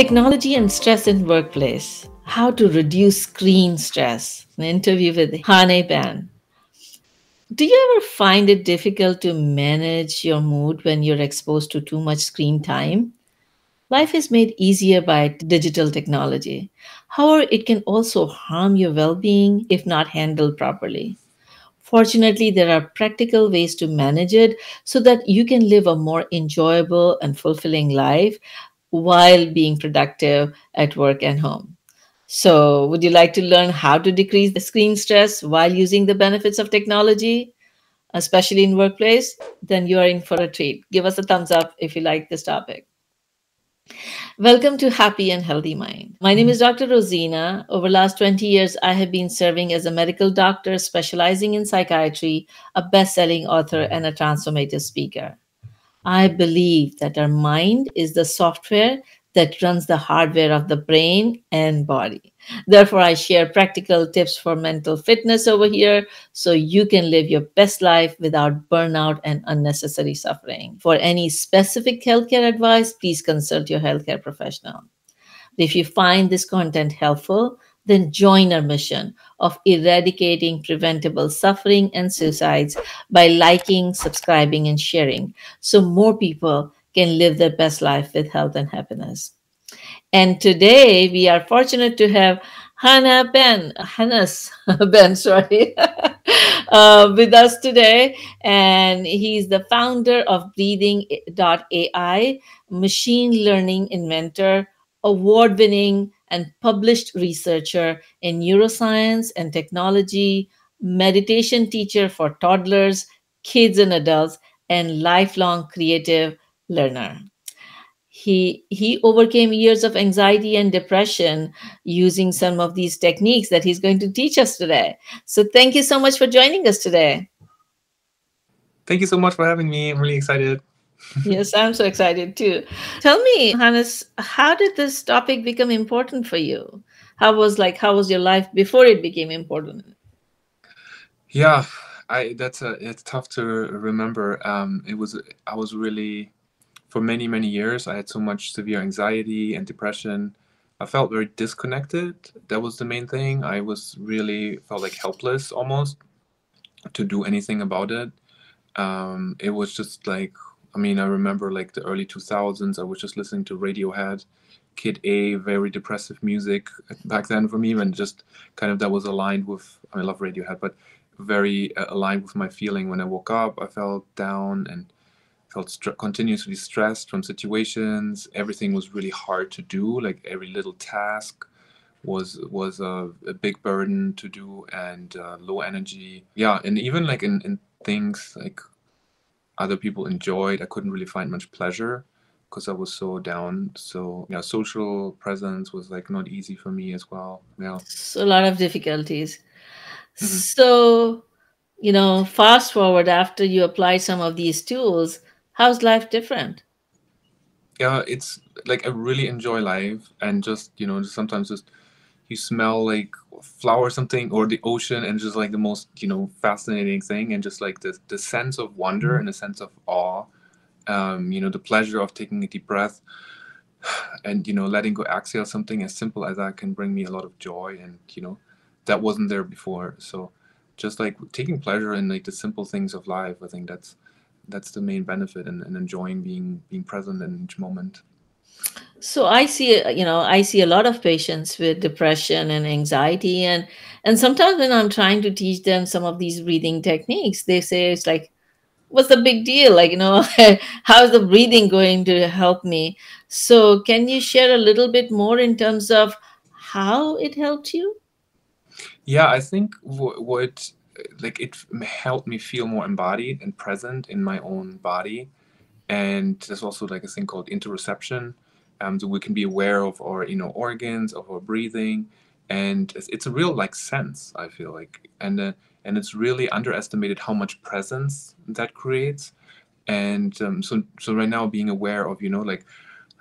Technology and stress in workplace. How to reduce screen stress. An interview with Hannes Bend. Do you ever find it difficult to manage your mood when you're exposed to too much screen time? Life is made easier by digital technology. However, it can also harm your well being if not handled properly. Fortunately, there are practical ways to manage it so that you can live a more enjoyable and fulfilling life while being productive at work and home. So, would you like to learn how to decrease the screen stress while using the benefits of technology, especially in workplace? Then you are in for a treat. Give us a thumbs up if you like this topic. Welcome to Happy and Healthy Mind. My name is mm-hmm. Dr. Rozina. Over last 20 years, I have been serving as a medical doctor specializing in psychiatry, a best-selling author, mm-hmm. and a transformative speaker. I believe that our mind is the software that runs the hardware of the brain and body. Therefore, I share practical tips for mental fitness over here so you can live your best life without burnout and unnecessary suffering. For any specific healthcare advice, please consult your healthcare professional. If you find this content helpful, then join our mission of eradicating preventable suffering and suicides by liking, subscribing, and sharing so more people can live their best life with health and happiness. And today we are fortunate to have Hannah Ben, Hannes Bend, sorry, uh, with us today. And he's the founder of Breathing.ai, machine learning inventor, award winning and published researcher in neuroscience and technology, meditation teacher for toddlers, kids, and adults, and lifelong creative learner. He, he overcame years of anxiety and depression using some of these techniques that he's going to teach us today. So, thank you so much for joining us today. Thank you so much for having me. I'm really excited. Yes, I'm so excited too. Tell me, Hannes, how did this topic become important for you? How was like how was your life before it became important? Yeah, I that's a it's tough to remember. Um, it was I was really for many many years I had so much severe anxiety and depression. I felt very disconnected. That was the main thing. I was really felt like helpless almost to do anything about it. Um, it was just like I mean, I remember like the early 2000s, I was just listening to Radiohead, Kid A, very depressive music back then for me, and just kind of that was aligned with, I love Radiohead, but very uh, aligned with my feeling when I woke up. I felt down and felt st- continuously stressed from situations. Everything was really hard to do, like every little task was was a, a big burden to do and uh, low energy yeah and even like in, in things like other people enjoyed. I couldn't really find much pleasure because I was so down. So yeah, social presence was like not easy for me as well. Yeah. So a lot of difficulties. Mm-hmm. So, you know, fast forward after you apply some of these tools, how's life different? Yeah, it's like I really enjoy life and just, you know, sometimes just you smell like flower or something or the ocean and just like the most you know fascinating thing and just like the, the sense of wonder and a sense of awe um, you know the pleasure of taking a deep breath and you know letting go exhale something as simple as that can bring me a lot of joy and you know that wasn't there before. So just like taking pleasure in like the simple things of life i think that's that's the main benefit and, and enjoying being being present in each moment so i see uh, you know i see a lot of patients with depression and anxiety and and sometimes when i'm trying to teach them some of these breathing techniques they say it's like what's the big deal? Like you know how's the breathing going to help me? So can you share a little bit more in terms of how it helped you? Yeah i think what, what like it helped me feel more embodied and present in my own body and there's also like a thing called interoception um, so we can be aware of our you know organs of our breathing and it's, it's a real like sense i feel like. And uh, and it's really underestimated how much presence that creates. And um, so so right now being aware of you know like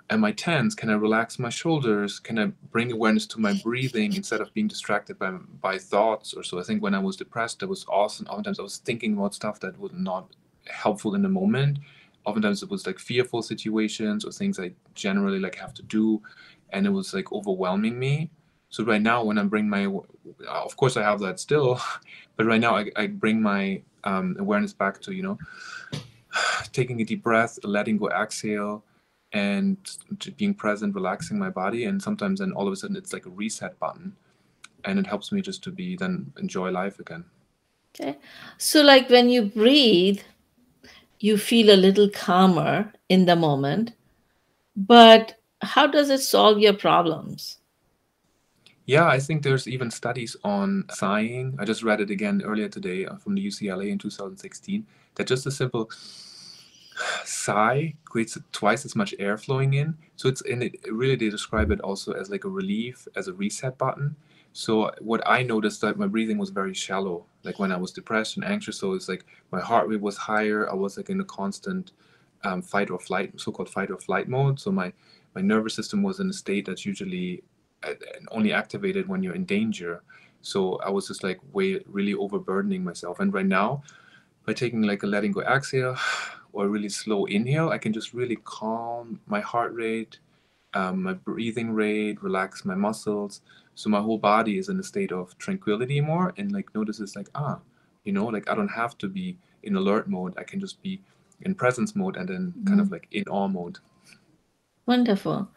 am i tense? Can i relax my shoulders? Can i bring awareness to my breathing instead of being distracted by by thoughts or so? I think when i was depressed that was awesome oftentimes i was thinking about stuff that was not helpful in the moment oftentimes it was like fearful situations or things I generally like have to do, and it was like overwhelming me. So right now, when I bring my, of course I have that still, but right now I, I bring my um, awareness back to you know, taking a deep breath, letting go, exhale, and being present, relaxing my body, and sometimes then all of a sudden it's like a reset button, and it helps me just to be then enjoy life again. Okay, so like when you breathe, you feel a little calmer in the moment, but how does it solve your problems? Yeah, I think there's even studies on sighing. I just read it again earlier today uh, from the UCLA in 2016 that just a simple sigh creates twice as much air flowing in. So it's in it really they describe it also as like a relief, as a reset button. So what I noticed that my breathing was very shallow, like when I was depressed and anxious. So it's like my heart rate was higher. I was like in a constant um, fight or flight, so-called fight or flight mode. So my my nervous system was in a state that's usually uh, only activated when you're in danger. So I was just like way really overburdening myself. And right now, by taking like a letting go exhale or a really slow inhale, I can just really calm my heart rate, um, my breathing rate, relax my muscles. So my whole body is in a state of tranquility more and like notices like, ah, you know, like I don't have to be in alert mode. I can just be in presence mode and then mm-hmm. kind of like in awe mode. Wonderful.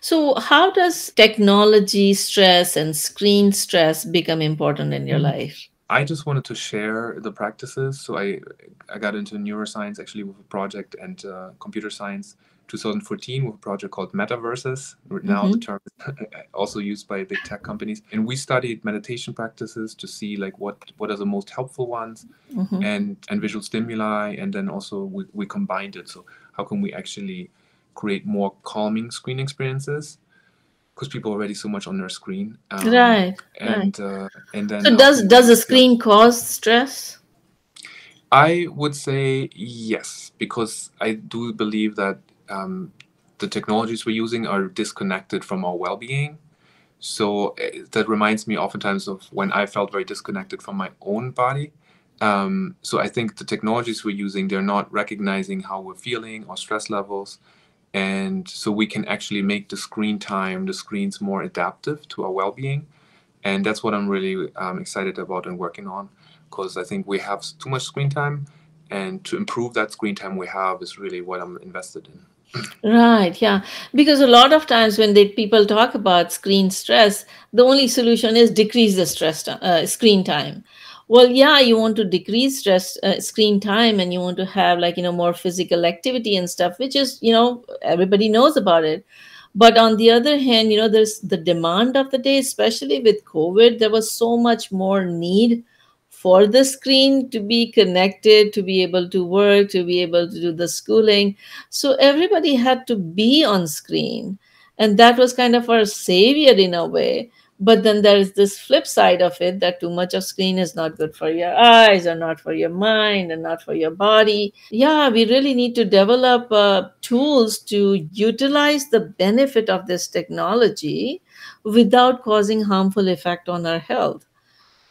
So, how does technology stress and screen stress become important in your mm-hmm. life? I just wanted to share the practices. So I I got into neuroscience actually with a project and uh, computer science 2014 with a project called Metaverses. Now mm-hmm. the term is also used by big tech companies. And we studied meditation practices to see like what what are the most helpful ones mm-hmm. and and visual stimuli. And then also we, we combined it. So how can we actually create more calming screen experiences? because people are already so much on their screen. Um, right. And right. Uh, and then so does does the screen cause stress? I would say yes, because I do believe that um, the technologies we're using are disconnected from our well-being. So uh, that reminds me oftentimes of when I felt very disconnected from my own body. Um, so I think the technologies we're using, they're not recognizing how we're feeling or stress levels and so we can actually make the screen time the screens more adaptive to our well-being and that's what i'm really um, excited about and working on because i think we have too much screen time and to improve that screen time we have is really what i'm invested in right yeah. Because a lot of times when they, people talk about screen stress the only solution is decrease the stress uh, screen time. Well yeah you want to decrease stress uh, screen time and you want to have like you know more physical activity and stuff which is you know everybody knows about it. But on the other hand you know there's the demand of the day especially with covid there was so much more need for the screen to be connected to be able to work to be able to do the schooling. So everybody had to be on screen. And that was kind of our savior in a way. But then there is this flip side of it that too much of screen is not good for your eyes or not for your mind and not for your body. Yeah we really need to develop uh, tools to utilize the benefit of this technology without causing harmful effect on our health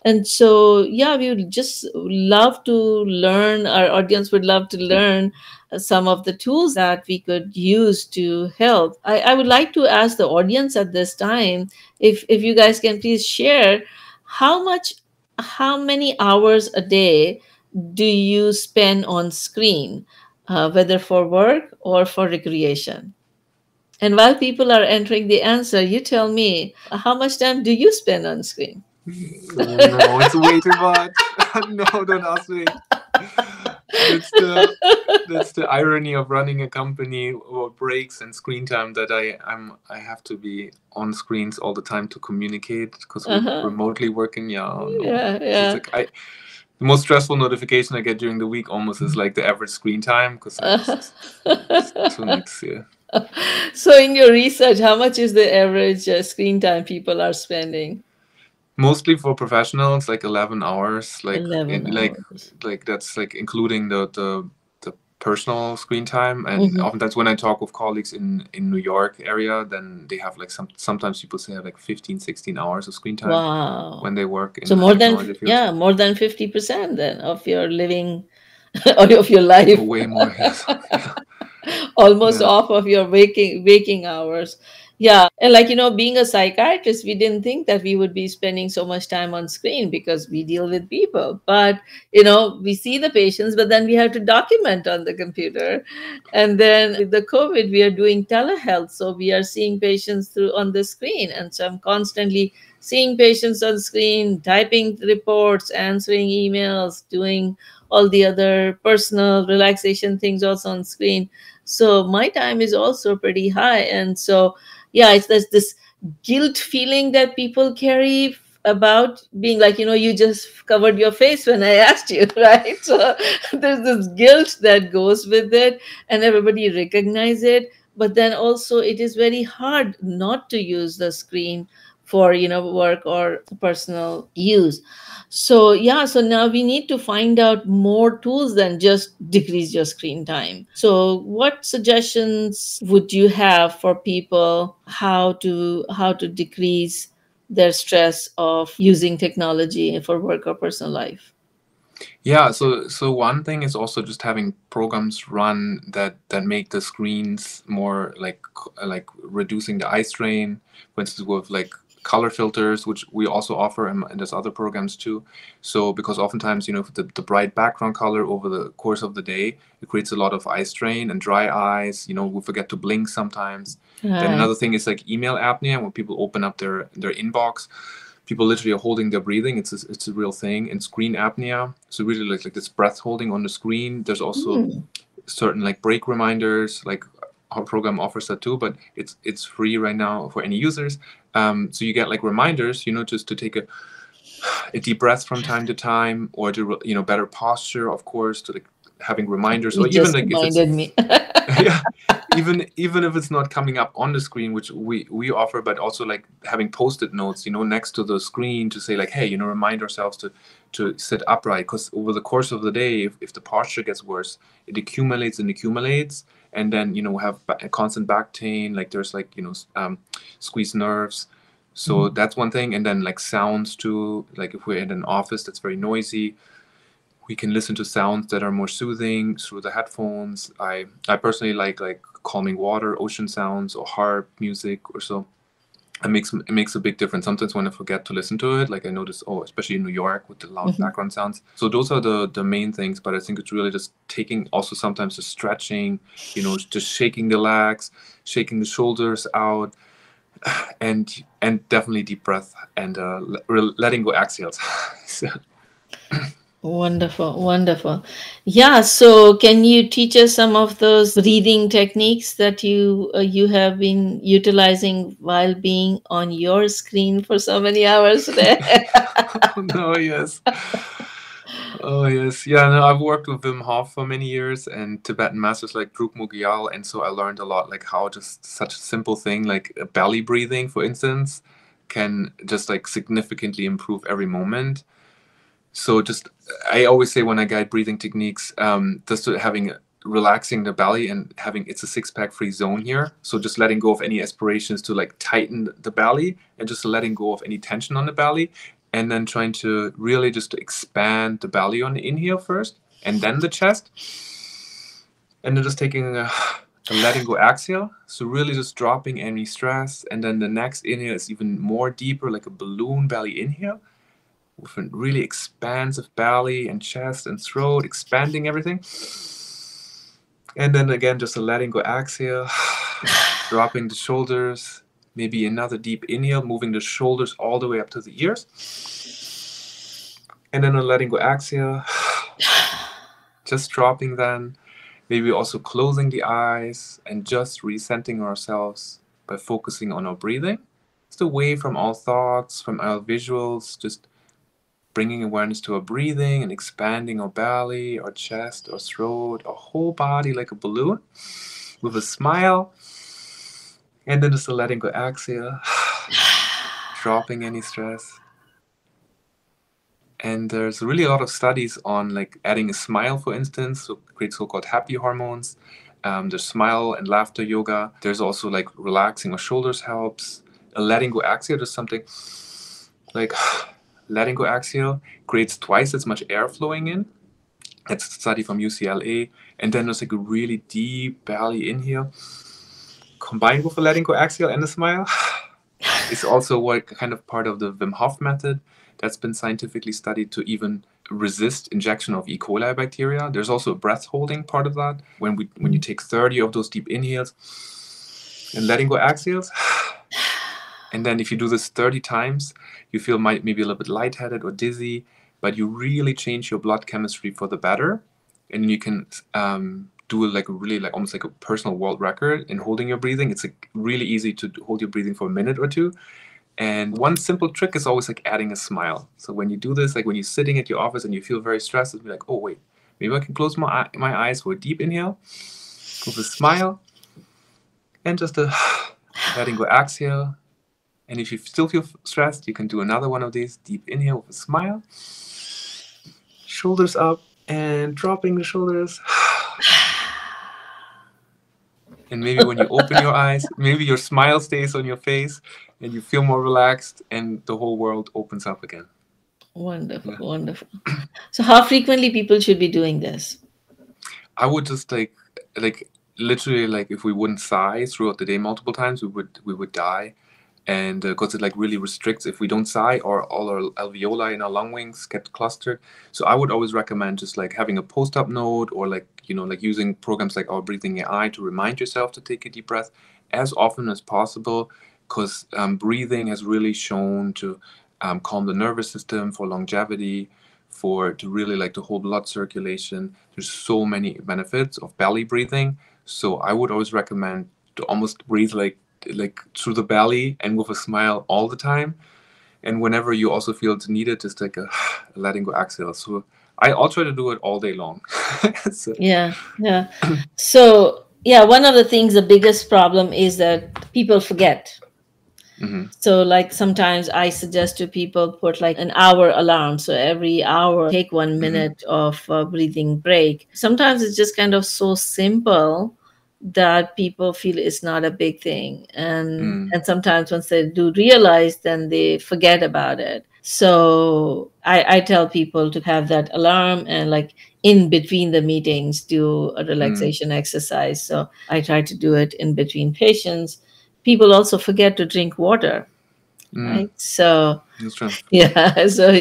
and so yeah we would just love to learn our audience would love to learn some of the tools that we could use to help. I, I would like to ask the audience at this time if if you guys can please share how much how many hours a day do you spend on screen uh, whether for work or for recreation? And while people are entering the answer you tell me how much time do you spend on screen no, it's way too much. no, don't ask me. That's the that's the irony of running a company or breaks and screen time that I I'm I have to be on screens all the time to communicate because we're uh-huh. remotely working. Yeah, no. yeah, yeah. Like I, the most stressful notification I get during the week almost is like the average screen time because uh-huh. two weeks. Yeah. So, in your research, how much is the average uh, screen time people are spending? Mostly for professionals like 11 hours like 11 in, like hours. like that's like including the the the personal screen time and mm-hmm. often that's when i talk with colleagues in in new york area then they have like some sometimes people say like 15 16 hours of screen time wow when they work so more than yeah more than 50% then of your living of your life. Way more. Almost yeah. off of your waking waking hours. Yeah. And like, you know, being a psychiatrist, we didn't think that we would be spending so much time on screen because we deal with people. But, you know, we see the patients, but then we have to document on the computer. And then with the COVID, we are doing telehealth. So we are seeing patients through on the screen. And so I'm constantly seeing patients on screen, typing reports, answering emails, doing all the other personal relaxation things also on screen. So my time is also pretty high. And so yeah it's there's this guilt feeling that people carry about being like you know you just covered your face when i asked you right? So there's this guilt that goes with it and everybody recognize it but then also it is very hard not to use the screen for you know work or personal use. So yeah so now we need to find out more tools than just decrease your screen time. So what suggestions would you have for people how to how to decrease their stress of using technology for work or personal life? Yeah so so one thing is also just having programs run that that make the screens more like like reducing the eye strain. For instance with like color filters, which we also offer and, and there's other programs too. So because oftentimes, you know, the, the bright background color over the course of the day, it creates a lot of eye strain and dry eyes. You know, we forget to blink sometimes. Then another thing is like email apnea, when people open up their their inbox, people literally are holding their breathing. It's a, it's a real thing. And screen apnea, so really like like this breath holding on the screen. There's also mm. certain like break reminders, like our program offers that too, but it's it's free right now for any users. Um, so you get like reminders, you know, just to take a a deep breath from time to time, or to you know better posture, of course, to like having reminders, you or even like reminded me. yeah, even even if it's not coming up on the screen, which we we offer, but also like having post-it notes, you know, next to the screen to say like, hey, you know, remind ourselves to to sit upright, because over the course of the day, if, if the posture gets worse, it accumulates and accumulates and then you know have a constant back pain like there's like you know um, squeezed nerves. So mm-hmm. that's one thing and then like sounds too like if we're in an office that's very noisy we can listen to sounds that are more soothing through the headphones. I i personally like like calming water ocean sounds or harp music or so it makes it makes a big difference. Sometimes when I forget to listen to it, like I notice, oh, especially in New York with the loud mm-hmm. background sounds. So those are the the main things. But I think it's really just taking also sometimes the stretching, you know, just shaking the legs, shaking the shoulders out, and and definitely deep breath and uh, letting go exhales. so. Wonderful, wonderful. Yeah, so can you teach us some of those breathing techniques that you uh, you have been utilizing while being on your screen for so many hours today? no, yes. Oh yes, yeah. No, I've worked with Wim Hof for many years and Tibetan masters like Druk Mugyal, and so I learned a lot, like how just such a simple thing like belly breathing, for instance, can just like significantly improve every moment so just i always say when i guide breathing techniques um, just having relaxing the belly and having it's a six pack free zone here. So just letting go of any aspirations to like tighten the belly and just letting go of any tension on the belly. And then trying to really just expand the belly on the inhale first and then the chest. And then just taking a, a letting go exhale. So really just dropping any stress. And then the next inhale is even more deeper like a balloon belly inhale with a really expansive belly and chest and throat, expanding everything. And then again, just a letting go exhale, dropping the shoulders, maybe another deep inhale, moving the shoulders all the way up to the ears. And then a letting go exhale, just dropping then, maybe also closing the eyes and just resenting ourselves by focusing on our breathing. Just away from all thoughts, from our visuals, just bringing awareness to our breathing and expanding our belly, our chest, our throat, our whole body like a balloon with a smile. And then just a letting go exhale, dropping any stress. And there's really a lot of studies on like adding a smile, for instance, so create so-called happy hormones. Um, there's smile and laughter yoga. There's also like relaxing our shoulders helps. A letting go exhale, just something like letting go exhale creates twice as much air flowing in That's a study from UCLA. And then there's like a really deep belly inhale combined with a letting go exhale and a smile. it's also what kind of part of the Wim Hof method that's been scientifically studied to even resist injection of E. coli bacteria. There's also a breath holding part of that. When we when you take 30 of those deep inhales and letting go exhales, and then if you do this 30 times, you feel might maybe a little bit lightheaded or dizzy, but you really change your blood chemistry for the better, and you can um, do like a really like almost like a personal world record in holding your breathing. It's like really easy to hold your breathing for a minute or two. And one simple trick is always like adding a smile. So when you do this, like when you're sitting at your office and you feel very stressed, it's like, oh wait, maybe I can close my my eyes for a deep inhale, with a smile, and just a letting go exhale. And if you still feel stressed, you can do another one of these deep inhale with a smile, shoulders up, and dropping the shoulders. And maybe when you open your eyes, maybe your smile stays on your face and you feel more relaxed and the whole world opens up again. Wonderful, yeah. wonderful. So how frequently people should be doing this? I would just like like literally like if we wouldn't sigh throughout the day multiple times, we would we would die and because uh, it like really restricts if we don't sigh or all our alveoli in our lung wings get clustered. So i would always recommend just like having a post-up note or like you know like using programs like our breathing ai to remind yourself to take a deep breath as often as possible because um, breathing has really shown to um, calm the nervous system for longevity for to really like the whole blood circulation. There's so many benefits of belly breathing. So i would always recommend to almost breathe like like through the belly and with a smile all the time. And whenever you also feel it's needed, just like a, a letting go exhale. So I, I'll try to do it all day long. so. Yeah, yeah. so yeah, one of the things, the biggest problem is that people forget. Mm-hmm. So, like sometimes I suggest to people put like an hour alarm. So every hour, take one mm-hmm. minute mm-hmm. of uh, breathing break. Sometimes it's just kind of so simple that people feel is not a big thing and mm. and sometimes once they do realize then they forget about it so I, I tell people to have that alarm and like in between the meetings do a relaxation mm. exercise so i try to do it in between patients people also forget to drink water mm. right so yeah so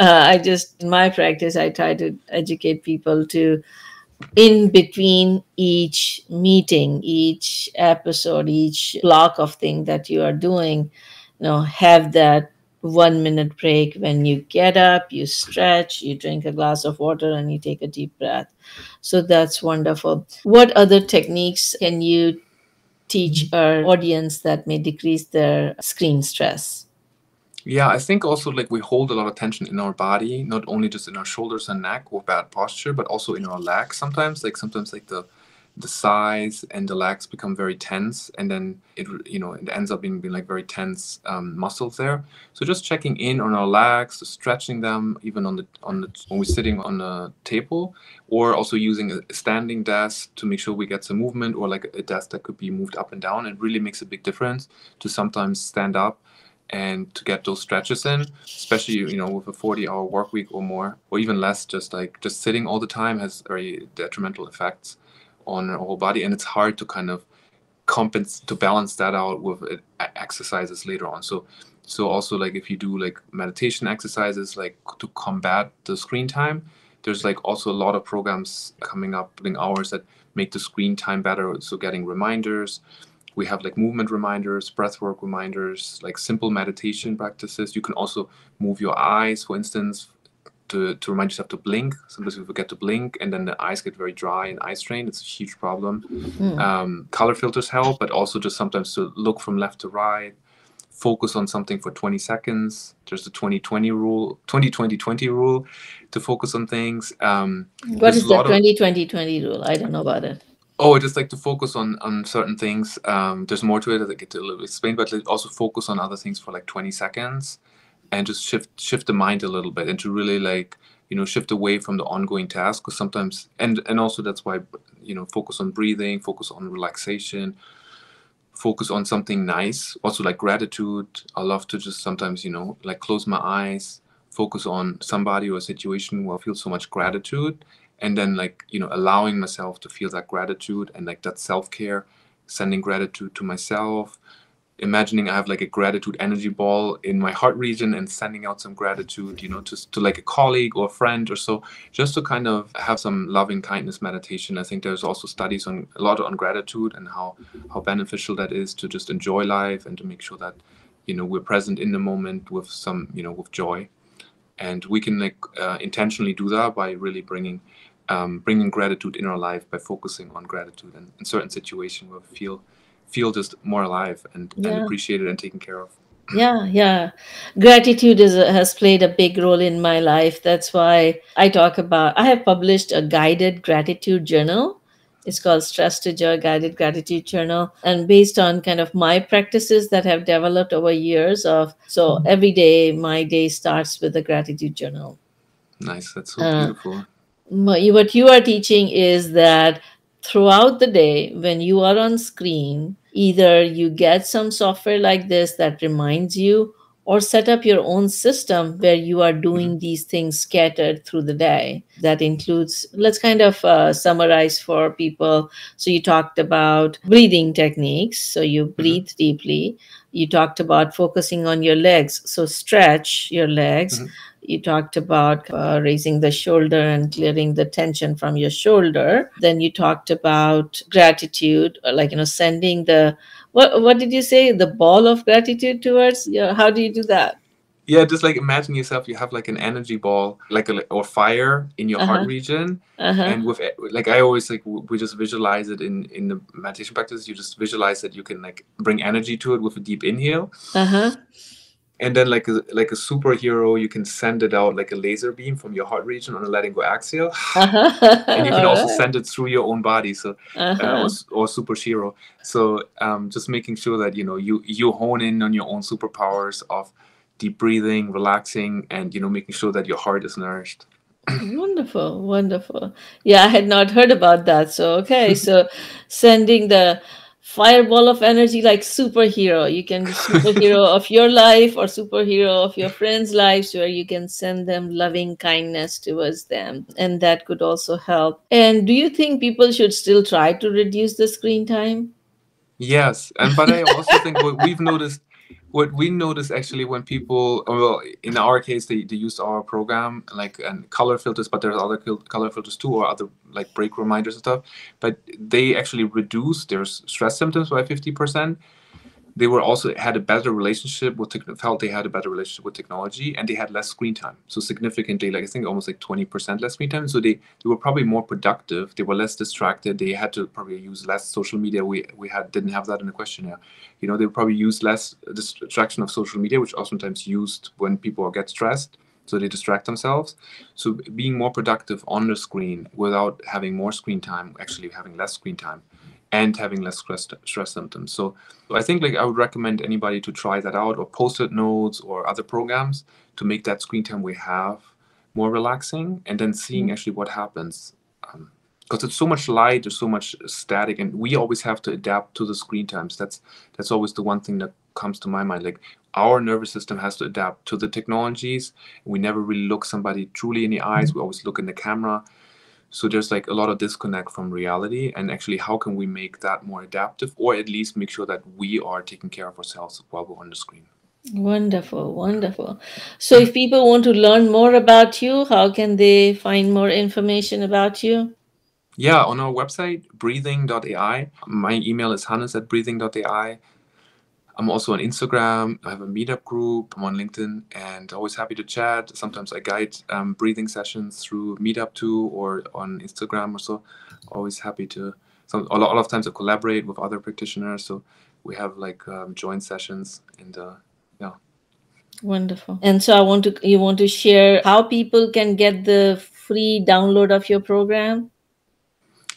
uh, i just in my practice i try to educate people to in between each meeting, each episode, each block of thing that you are doing, you know, have that one minute break when you get up, you stretch, you drink a glass of water, and you take a deep breath. So that's wonderful. What other techniques can you teach our audience that may decrease their screen stress? Yeah, I think also like we hold a lot of tension in our body, not only just in our shoulders and neck with bad posture, but also in our legs sometimes. Like sometimes like the the sides and the legs become very tense and then it you know it ends up being, being like very tense um, muscles there so just checking in on our legs stretching them even on the on the when we're sitting on a table or also using a standing desk to make sure we get some movement or like a desk that could be moved up and down it really makes a big difference to sometimes stand up and to get those stretches in especially you know with a 40 hour work week or more or even less just like just sitting all the time has very detrimental effects on our whole body and it's hard to kind of compensate to balance that out with uh, exercises later on. So so also like if you do like meditation exercises like to combat the screen time there's like also a lot of programs coming up in hours that make the screen time better so getting reminders we have like movement reminders, breathwork reminders, like simple meditation practices. You can also move your eyes, for instance, to, to remind yourself to blink. Sometimes we forget to blink, and then the eyes get very dry and eye strain It's a huge problem. Mm. Um, color filters help, but also just sometimes to look from left to right, focus on something for 20 seconds. There's the 2020 rule, 20 20 20 rule to focus on things. Um, what is the 20 20 20 rule? I don't know about it. Oh, I just like to focus on on certain things. Um, there's more to it that I get to a little explain, but also focus on other things for like 20 seconds, and just shift shift the mind a little bit, and to really like you know shift away from the ongoing task. Because sometimes, and and also that's why you know focus on breathing, focus on relaxation, focus on something nice. Also like gratitude. I love to just sometimes you know like close my eyes, focus on somebody or a situation where I feel so much gratitude, and then like you know allowing myself to feel that gratitude and like that self-care sending gratitude to myself imagining I have like a gratitude energy ball in my heart region and sending out some gratitude, you know, to, to like a colleague or a friend or so, just to kind of have some loving kindness meditation. I think there's also studies on a lot on gratitude and how how beneficial that is to just enjoy life and to make sure that you know we're present in the moment with some you know with joy, and we can uh, intentionally do that by really bringing. Um, bringing gratitude in our life by focusing on gratitude and in certain situations where we feel feel just more alive and, yeah. and appreciated and taken care of yeah yeah gratitude is has played a big role in my life that's why i talk about i have published a guided gratitude journal it's called stress to joy guided gratitude journal. And based on kind of my practices that have developed over years of so mm-hmm. every day my day starts with a gratitude journal. Nice. That's so uh, beautiful. what you are teaching is that throughout the day when you are on screen either you get some software like this that reminds you or set up your own system where you are doing mm-hmm. these things scattered through the day. That includes let's kind of uh, summarize for people. So you talked about breathing techniques. So you mm-hmm. breathe mm-hmm. deeply. You talked about focusing on your legs. So stretch your legs. Mm-hmm. You talked about uh, raising the shoulder and clearing the tension from your shoulder. Then you talked about gratitude uh, like you know sending the what what did you say the ball of gratitude towards yeah how do you do that yeah just like imagine yourself you have like an energy ball like a or fire in your uh-huh. heart region uh-huh. and with like i always like we just visualize it in in the meditation practice you just visualize that you can like bring energy to it with a deep inhale uh-huh and then like a like a superhero you can send it out like a laser beam from your heart region on a letting go axial. Uh-huh. and you can also send it through your own body so uh, uh-huh. uh, or, or superhero. So um, just making sure that you know you you hone in on your own superpowers of deep breathing relaxing and you know making sure that your heart is nourished. Wonderful wonderful. Yeah i had not heard about that. So okay so sending the fireball of energy like superhero. You can be superhero of your life or superhero of your friends lives where you can send them loving kindness towards them and that could also help. And do you think people should still try to reduce the screen time? Yes and but i also think what we've noticed what we notice actually when people well in our case they, they use our program like and color filters but there's other color filters too or other like break reminders and stuff but they actually reduce their stress symptoms by 50% they were also had a better relationship with felt they had a better relationship with technology and they had less screen time. So significantly like i think almost like 20% less screen time. So they they were probably more productive. They were less distracted. They had to probably use less social media. We we had didn't have that in the questionnaire. You know they probably use less distraction of social media which oftentimes used when people get stressed. So they distract themselves. So being more productive on the screen without having more screen time actually having less screen time and having less stress, stress symptoms. So I think like I would recommend anybody to try that out or post-it notes or other programs to make that screen time we have more relaxing and then seeing mm-hmm. actually what happens. because um, it's so much light, there's so much static, and we always have to adapt to the screen times. That's that's always the one thing that comes to my mind. Like our nervous system has to adapt to the technologies. We never really look somebody truly in the eyes. Mm-hmm. We always look in the camera so there's like a lot of disconnect from reality and actually how can we make that more adaptive or at least make sure that we are taking care of ourselves while we're on the screen? Wonderful wonderful. So if people want to learn more about you how can they find more information about you? Yeah on our website breathing.ai my email is hannes at breathing.ai I'm also on Instagram. I have a meetup group. I'm on LinkedIn and always happy to chat. Sometimes I guide um, breathing sessions through Meetup too or on Instagram or so. Always happy to. So a lot, of times I collaborate with other practitioners. So we have like um, joint sessions and uh, yeah. Wonderful. And so I want to you want to share how people can get the free download of your program.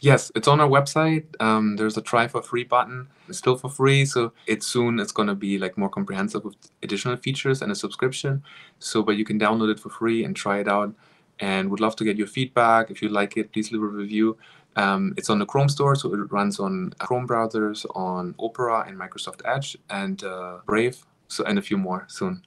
Yes, it's on our website. Um, there's a try for free button. It's still for free, so it's soon it's gonna be like more comprehensive with additional features and a subscription. So, but you can download it for free and try it out. And would love to get your feedback. If you like it, please leave a review. Um, it's on the Chrome store, so it runs on Chrome browsers, on Opera and Microsoft Edge, and uh, Brave, so and a few more soon.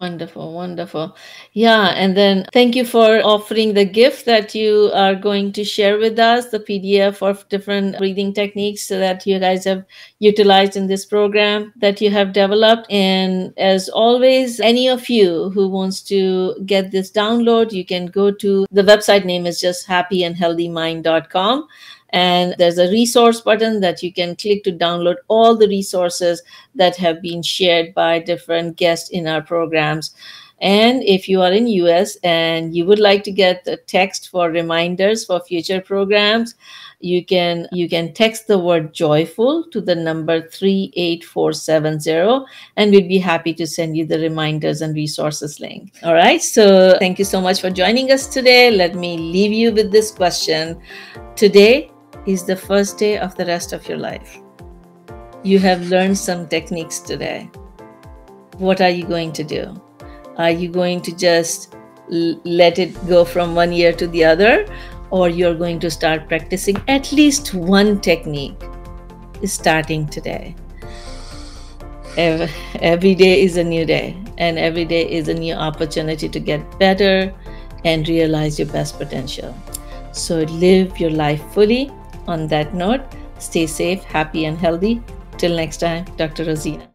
Wonderful, wonderful. Yeah, and then thank you for offering the gift that you are going to share with us, the PDF of different breathing techniques that you guys have utilized in this program that you have developed. And as always, any of you who wants to get this download, you can go to the website name is just happyandhealthymind.com and there's a resource button that you can click to download all the resources that have been shared by different guests in our programs. And if you are in us and you would like to get the text for reminders for future programs you can you can text the word joyful to the number 38470 and we'd be happy to send you the reminders and resources link. All right so thank you so much for joining us today. Let me leave you with this question. Today is the first day of the rest of your life. You have learned some techniques today. What are you going to do? Are you going to just let it go from one year to the other? Or you're going to start practicing at least one technique starting today? Every, every day is a new day, and every day is a new opportunity to get better and realize your best potential. So live your life fully on that note, stay safe, happy, and healthy. Till next time, Dr. Rozina.